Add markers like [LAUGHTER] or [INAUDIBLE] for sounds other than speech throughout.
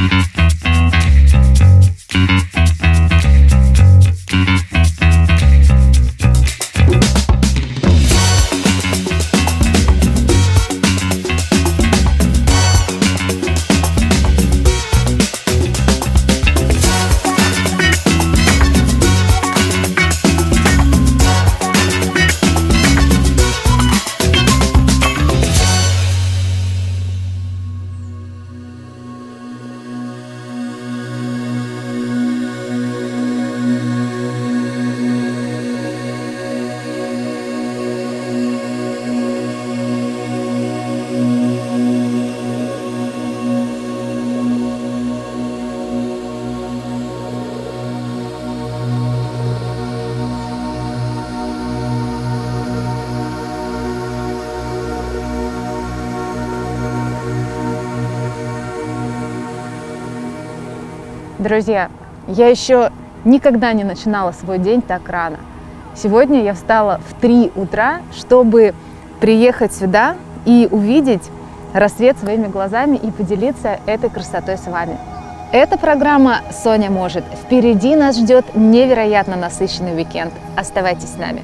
Mm-hmm. Друзья, я еще никогда не начинала свой день так рано. Сегодня я встала в 3 утра, чтобы приехать сюда и увидеть рассвет своими глазами и поделиться этой красотой с вами. Эта программа «Соня может». Впереди нас ждет невероятно насыщенный уикенд. Оставайтесь с нами.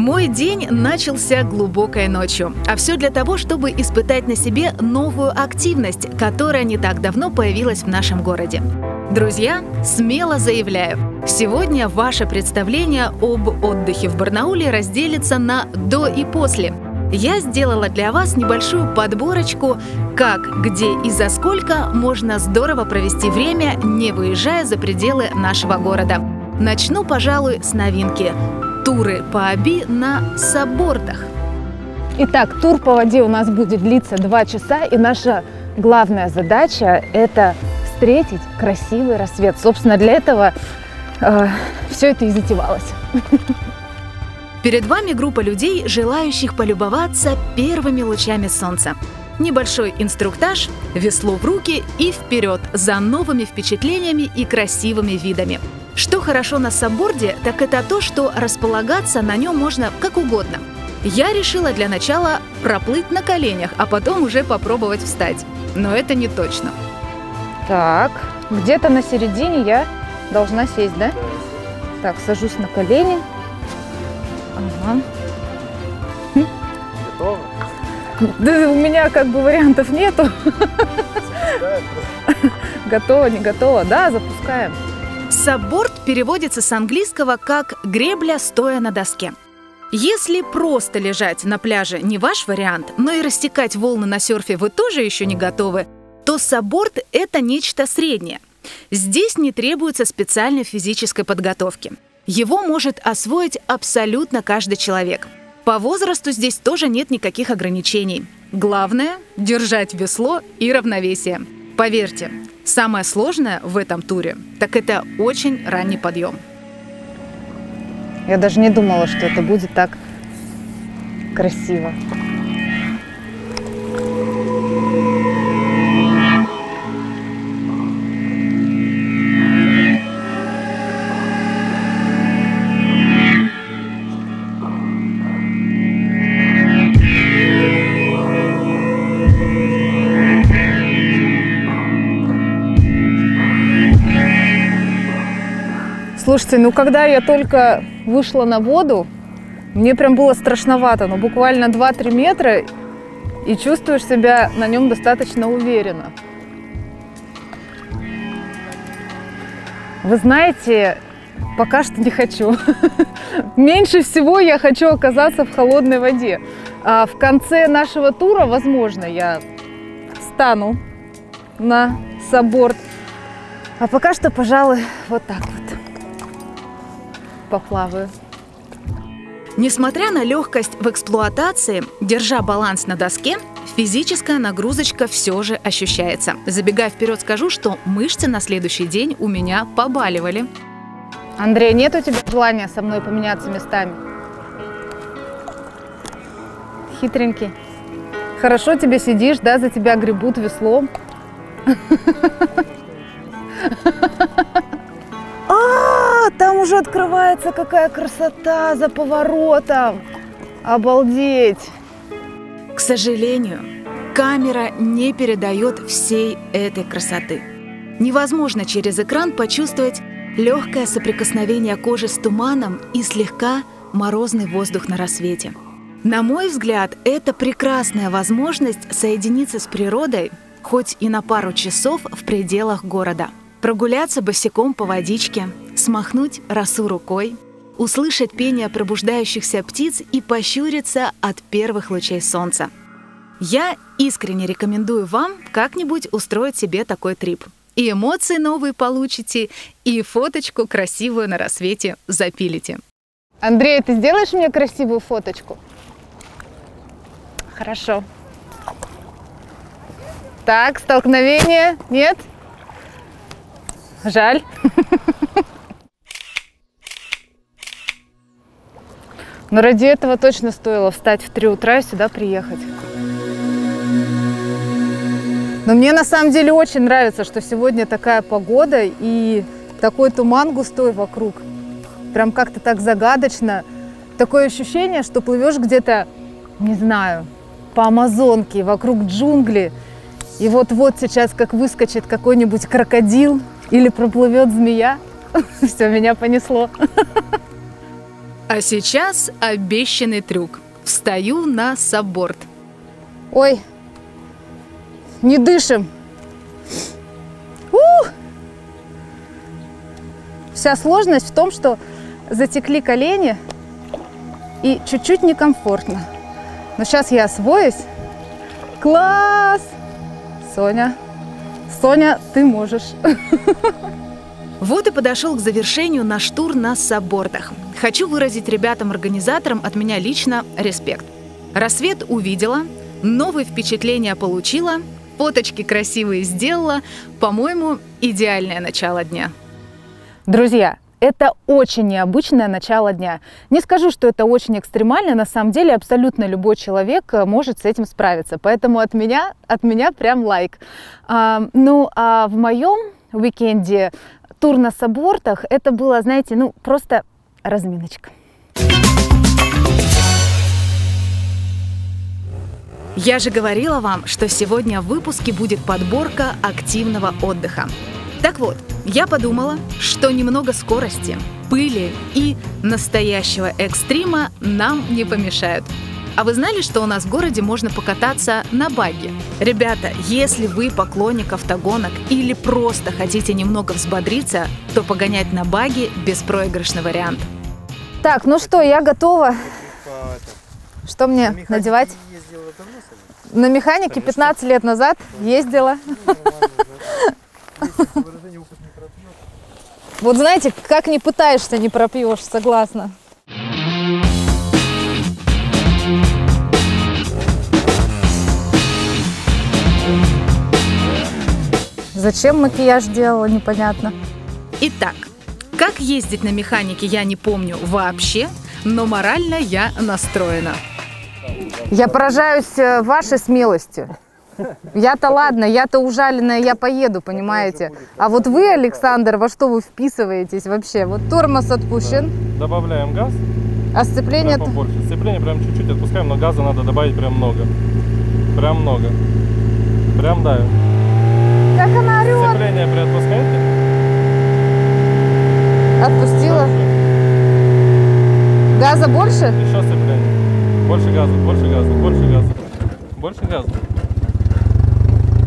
Мой день начался глубокой ночью, а все для того, чтобы испытать на себе новую активность, которая не так давно появилась в нашем городе. Друзья, смело заявляю, сегодня ваше представление об отдыхе в Барнауле разделится на «до» и «после». Я сделала для вас небольшую подборочку, как, где и за сколько можно здорово провести время, не выезжая за пределы нашего города. Начну, пожалуй, с новинки туры по Аби на саббордах. Итак, тур по воде у нас будет длиться два часа, и наша главная задача – это встретить красивый рассвет. Собственно, для этого э, все это и затевалось. Перед вами группа людей, желающих полюбоваться первыми лучами солнца. Небольшой инструктаж, весло в руки и вперед за новыми впечатлениями и красивыми видами. Что хорошо на сабборде, так это то, что располагаться на нем можно как угодно. Я решила для начала проплыть на коленях, а потом уже попробовать встать. Но это не точно. Так, где-то на середине я должна сесть, да? Так, сажусь на колени. Ага. Готово? Да у меня как бы вариантов нету. Готово, не готово. Да, запускаем. Сабборд переводится с английского как «гребля, стоя на доске». Если просто лежать на пляже не ваш вариант, но и растекать волны на серфе вы тоже еще не готовы, то сабборд – это нечто среднее. Здесь не требуется специальной физической подготовки. Его может освоить абсолютно каждый человек. По возрасту здесь тоже нет никаких ограничений. Главное – держать весло и равновесие. Поверьте, самое сложное в этом туре – так это очень ранний подъем. Я даже не думала, что это будет так красиво. Слушайте, ну когда я только вышла на воду, мне прям было страшновато, ну буквально 2-3 метра, и чувствуешь себя на нем достаточно уверенно. Вы знаете, пока что не хочу. [LAUGHS] Меньше всего я хочу оказаться в холодной воде. А в конце нашего тура, возможно, я встану на сабборд. А пока что, пожалуй, вот так вот поплаваю. Несмотря на легкость в эксплуатации, держа баланс на доске, физическая нагрузочка все же ощущается. Забегая вперед, скажу, что мышцы на следующий день у меня побаливали. Андрей, нет у тебя желания со мной поменяться местами? Хитренький. Хорошо тебе сидишь, да, за тебя гребут веслом. [LAUGHS] там уже открывается какая красота за поворотом. Обалдеть! К сожалению, камера не передает всей этой красоты. Невозможно через экран почувствовать легкое соприкосновение кожи с туманом и слегка морозный воздух на рассвете. На мой взгляд, это прекрасная возможность соединиться с природой хоть и на пару часов в пределах города. Прогуляться босиком по водичке, смахнуть росу рукой, услышать пение пробуждающихся птиц и пощуриться от первых лучей солнца. Я искренне рекомендую вам как-нибудь устроить себе такой трип. И эмоции новые получите, и фоточку красивую на рассвете запилите. Андрей, ты сделаешь мне красивую фоточку? Хорошо. Так, столкновение. Нет? Жаль. [LAUGHS] Но ради этого точно стоило встать в 3 утра и сюда приехать. Но мне на самом деле очень нравится, что сегодня такая погода и такой туман густой вокруг. Прям как-то так загадочно. Такое ощущение, что плывешь где-то, не знаю, по Амазонке, вокруг джунгли. И вот-вот сейчас как выскочит какой-нибудь крокодил или проплывет змея. [LAUGHS] Все, меня понесло. [LAUGHS] А сейчас обещанный трюк. Встаю на сабборд. Ой, не дышим. Ух! Вся сложность в том, что затекли колени и чуть-чуть некомфортно. Но сейчас я освоюсь. Класс! Соня, Соня, ты можешь. [LAUGHS] Вот и подошел к завершению наш тур на саббордах. Хочу выразить ребятам-организаторам от меня лично респект. Рассвет увидела, новые впечатления получила, фоточки красивые сделала. По-моему, идеальное начало дня. Друзья, это очень необычное начало дня. Не скажу, что это очень экстремально, на самом деле абсолютно любой человек э, может с этим справиться. Поэтому от меня, от меня прям лайк. А, ну, а в моем уикенде тур на сабортах это было, знаете, ну просто разминочка. Я же говорила вам, что сегодня в выпуске будет подборка активного отдыха. Так вот, я подумала, что немного скорости, пыли и настоящего экстрима нам не помешают. А вы знали, что у нас в городе можно покататься на баге? Ребята, если вы поклонник автогонок или просто хотите немного взбодриться, то погонять на баге – беспроигрышный вариант. Так, ну что, я готова. Что мне надевать? На механике 15 лет назад ездила. Вот знаете, как не пытаешься, не пропьешь, согласна. Зачем макияж делала, непонятно. Итак, как ездить на механике я не помню вообще, но морально я настроена. Я поражаюсь э, вашей смелости. Я-то ладно, я-то ужаленная, я поеду, понимаете. А вот вы, Александр, во что вы вписываетесь вообще? Вот тормоз отпущен. Добавляем газ. А сцепление? Прям побольше. Сцепление прям чуть-чуть отпускаем, но газа надо добавить прям много. Прям много. Прям давим. Сцепление приотпускаете? Отпустила. Газа больше? Еще сцепление. Больше газа, больше газа, больше газа. Больше газа.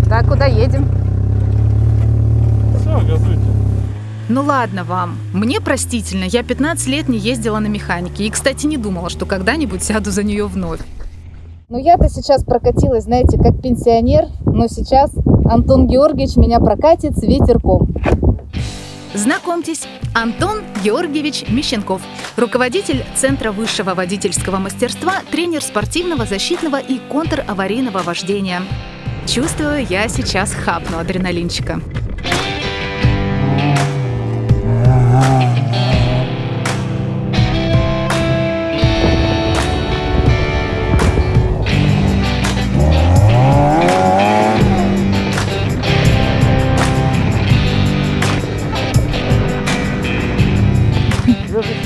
Так, куда едем? Все, газуйте. Ну ладно вам, мне простительно, я 15 лет не ездила на механике и, кстати, не думала, что когда-нибудь сяду за нее вновь. Ну я-то сейчас прокатилась, знаете, как пенсионер, но сейчас Антон Георгиевич меня прокатит с ветерком. Знакомьтесь, Антон Георгиевич Мещенков, руководитель Центра высшего водительского мастерства, тренер спортивного, защитного и контраварийного вождения. Чувствую, я сейчас хапну адреналинчика.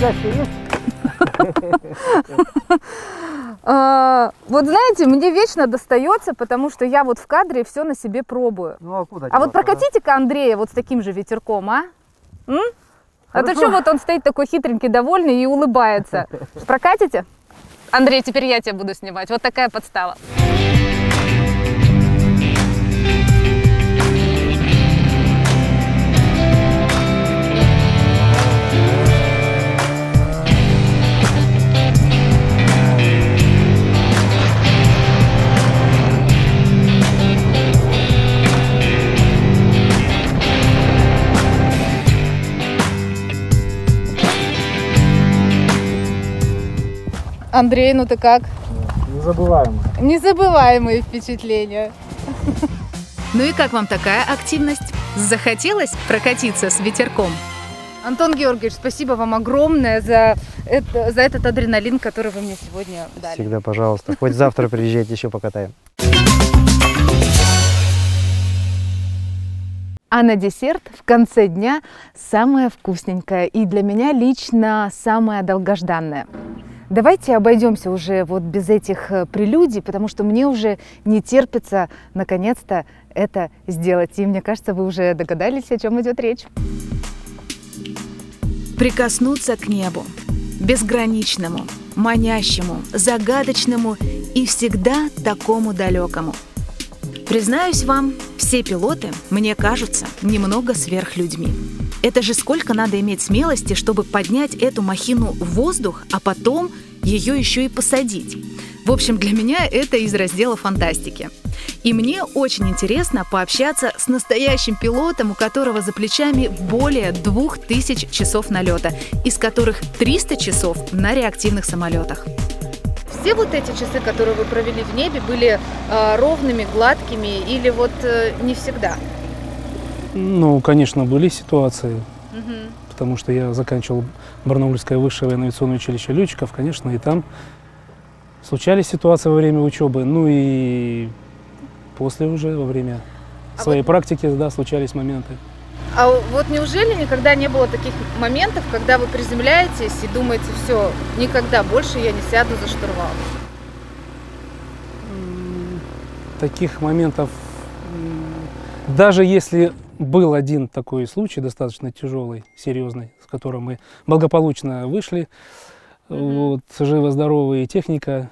Счастье есть? [LAUGHS] Вот знаете, мне вечно достается, потому что я вот в кадре все на себе пробую. Ну а куда А вот прокатите-ка Андрея вот с таким же ветерком, а? М? А то что вот он стоит такой хитренький, довольный и улыбается. [LAUGHS] Прокатите? Андрей, теперь я тебя буду снимать. Вот такая подстава. Андрей, ну ты как? Незабываемо. Незабываемые впечатления. Ну и как вам такая активность? Захотелось прокатиться с ветерком? Антон Георгиевич, спасибо вам огромное за, это, за этот адреналин, который вы мне сегодня дали. Всегда, пожалуйста. Хоть завтра приезжайте, еще покатаем. А на десерт в конце дня самое вкусненькое и для меня лично самое долгожданное. Давайте обойдемся уже вот без этих э, прелюдий, потому что мне уже не терпится наконец-то это сделать. И мне кажется, вы уже догадались, о чем идет речь. Прикоснуться к небу, безграничному, манящему, загадочному и всегда такому далекому. Признаюсь вам, все пилоты, мне кажутся, немного сверхлюдьми. Это же сколько надо иметь смелости, чтобы поднять эту махину в воздух, а потом ее еще и посадить. В общем, для меня это из раздела фантастики. И мне очень интересно пообщаться с настоящим пилотом, у которого за плечами более 2000 часов налета, из которых 300 часов на реактивных самолетах. Все вот эти часы, которые вы провели в небе, были э, ровными, гладкими или вот э, не всегда? Ну, конечно, были ситуации, потому что я заканчивал Барнаульское высшее авиационное училище летчиков, конечно, и там случались ситуации во время учебы, ну и после уже, во время А своей вот- практики, да, случались моменты. А вот неужели никогда не было таких моментов, когда вы приземляетесь и думаете, все, никогда больше я не сяду за штурвал? Таких моментов, даже если был один такой случай, достаточно тяжелый, серьезный, с которым мы благополучно вышли, вот, живо-здоровые, и техника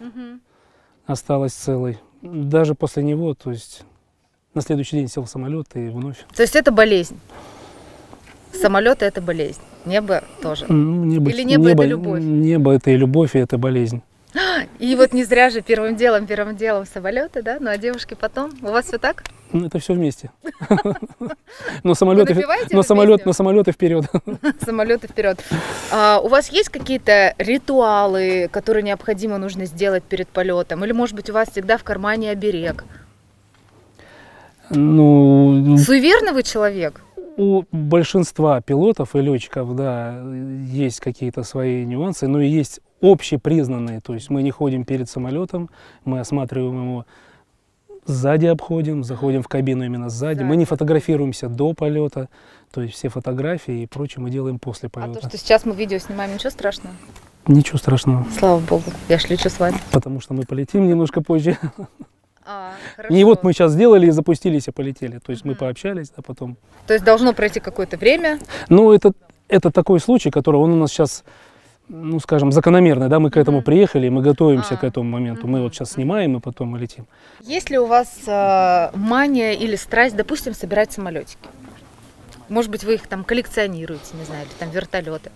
осталась целой. Даже после него, то есть на следующий день сел в самолет и вновь. То есть это болезнь. Самолеты это болезнь. Небо тоже. Ну, Небо, Или небо это любовь? Небо это и любовь, и это болезнь. И вот не зря же первым делом, первым делом самолеты, да? Ну а девушки потом. У вас все так? Ну, это все вместе. [LAUGHS] Но самолеты, но самолет, но самолеты вперед. Самолеты вперед. А, у вас есть какие-то ритуалы, которые необходимо нужно сделать перед полетом? Или, может быть, у вас всегда в кармане оберег? Ну, Суеверный вы человек? у большинства пилотов и летчиков, да, есть какие-то свои нюансы, но и есть общепризнанные. То есть мы не ходим перед самолетом, мы осматриваем его сзади обходим, заходим в кабину именно сзади. Мы не фотографируемся до полета, то есть все фотографии и прочее мы делаем после А полета. то, что сейчас мы видео снимаем, ничего страшного? Ничего страшного, Слава богу, я ж лечу с вами. потому что мы полетим немножко позже. А, [LAUGHS] Не вот мы сейчас сделали и запустились и полетели. То есть мы Мгм. пообщались, а потом То есть должно пройти какое-то время. Ну, это, это такой случай, который он у нас сейчас, ну, скажем, закономерный, да, мы к этому приехали, мы готовимся А, к этому моменту. Мы вот сейчас снимаем, и потом мы летим. Есть ли у вас э, мания или страсть, допустим, собирать самолетики? Может быть, вы их там коллекционируете, не знаю, или там вертолеты.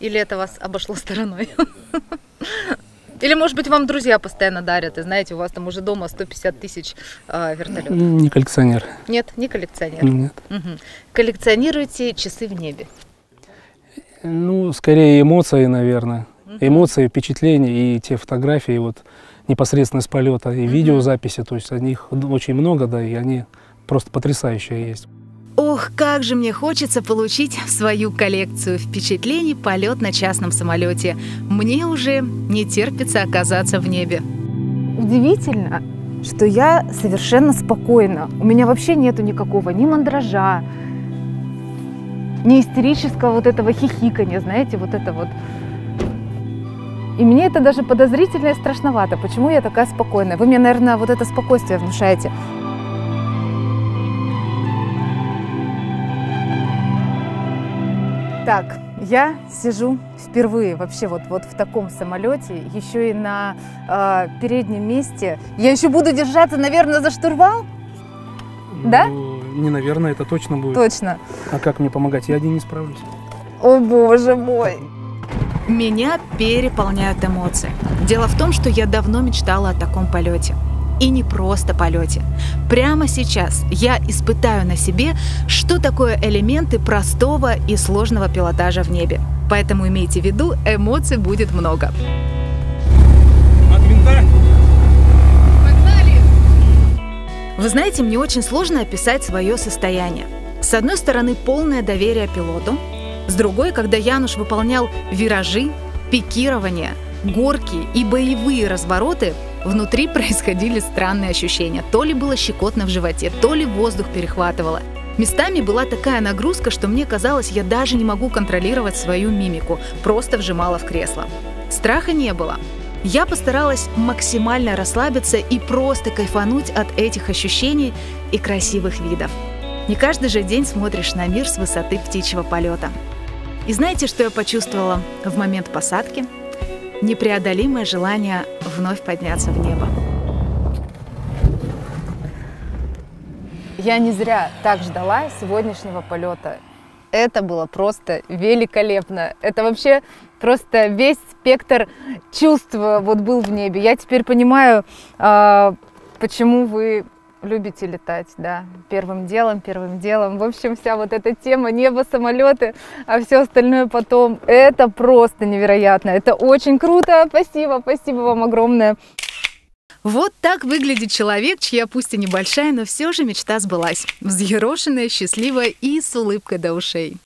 Или это вас обошло стороной? [LAUGHS] Или, может быть, вам друзья постоянно дарят, и знаете, у вас там уже дома 150 тысяч э, вертолетов. Не коллекционер. Нет, не коллекционер. Нет. Мгм. Коллекционируете часы в небе. Ну, скорее эмоции, наверное. Эмоции, впечатления и те фотографии вот непосредственно с полета и видеозаписи, то есть них очень много, да, и они просто потрясающие есть. Ох, как же мне хочется получить в свою коллекцию впечатлений полет на частном самолете. Мне уже не терпится оказаться в небе. Удивительно, что я совершенно спокойна. У меня вообще нету никакого ни мандража, ни истерического вот этого хихикания, знаете, вот это вот. И мне это даже подозрительно и страшновато. Почему я такая спокойная? Вы мне, наверное, вот это спокойствие внушаете. Так, я сижу впервые вообще вот, вот в таком самолете, еще и на э, переднем месте. Я еще буду держаться, наверное, за штурвал? Да? Не, наверное, это точно будет. Точно. А как мне помогать? Я один не справлюсь. О боже мой. Меня переполняют эмоции. Дело в том, что я давно мечтала о таком полете. И не просто полете. Прямо сейчас я испытаю на себе, что такое элементы простого и сложного пилотажа в небе. Поэтому имейте в виду, эмоций будет много. Вы знаете, мне очень сложно описать свое состояние. С одной стороны, полное доверие пилоту, с другой, когда Януш выполнял виражи, пикирование, горки и боевые развороты, внутри [LAUGHS] происходили странные ощущения. То ли было щекотно в животе, то ли воздух перехватывало. Местами была такая нагрузка, что мне казалось, я даже не могу контролировать свою мимику, просто вжимала в кресло. Страха не было. Я постаралась максимально расслабиться и просто кайфануть от этих ощущений и красивых видов. Не каждый же день смотришь на мир с высоты птичьего полета. И знаете, что я почувствовала в момент посадки? Непреодолимое желание вновь подняться в небо. Я не зря так ждала сегодняшнего полета. Это было просто великолепно. Это вообще просто весь спектр чувств вот был в небе. Я теперь понимаю, а, почему вы любите летать, да, первым делом, первым делом. В общем, вся вот эта тема небо, самолеты, а все остальное потом. Это просто невероятно. Это очень круто. Спасибо, спасибо вам огромное. Вот так выглядит человек, чья пусть и небольшая, но все же мечта сбылась. Взъерошенная, счастливая и с улыбкой до ушей.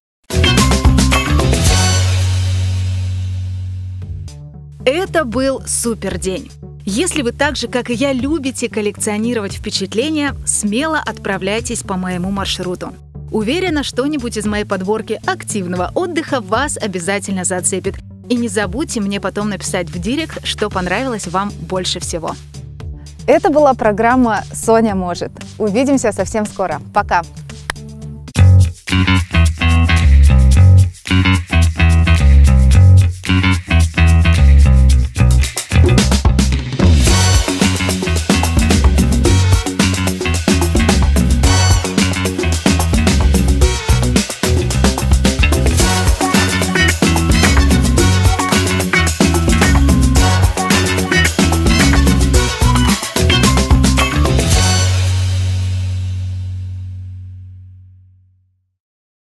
Это был супер день. Если вы так же, как и я, любите коллекционировать впечатления, смело отправляйтесь по моему маршруту. Уверена, что-нибудь из моей подборки активного отдыха вас обязательно зацепит. И не забудьте мне потом написать в директ, что понравилось вам больше всего. Это была программа «Соня может». Увидимся совсем скоро. Пока!